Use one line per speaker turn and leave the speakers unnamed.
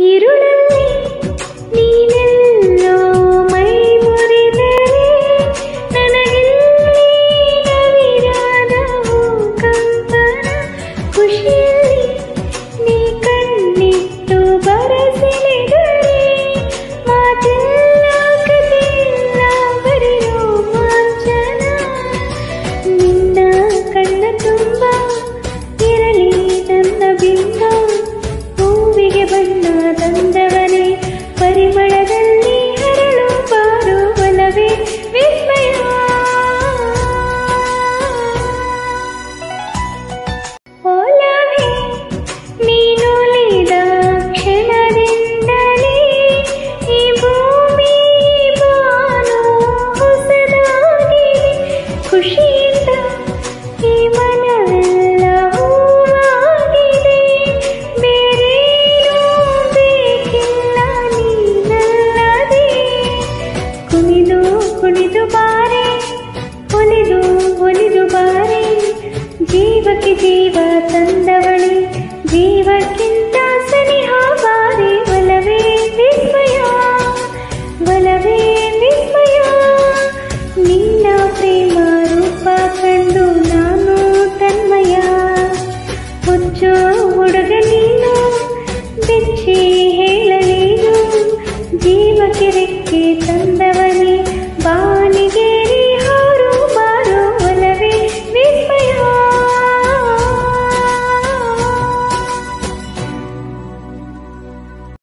ഇരുള ಬಣ್ಣ ತಂದವನೇ ಪರಿಮಳದಲ್ಲಿ ಹರಳು ಬಾರು ಬಲವೇ ವಿಸ್ಮಯ. ಖುಷಿಯಿಂದ ಈ ಮನವೆಲ್ಲ ಜೀವ ತಂದವಳೆ, ಜೀವಕ್ಕಿಂತ ಸನಿಹ ಬಾರೆ ಒಲವೇ ವಿಸ್ಮಯ ಬಲವೇ ವಿಸ್ಮಯ. ನಿನ್ನ ಪ್ರೇಮ ರೂಪ ಕಂಡು ನಾನು ತನ್ಮಯ. ಹುಚ್ಚು ಹುಡುಗ ನೀನು, ಬೆಚ್ಚಿ ಹೇಳಲೇನು. ಜೀವಕ್ಕೆ ರೆಕ್ಕೆ ತಂದವನೇ ಬಾ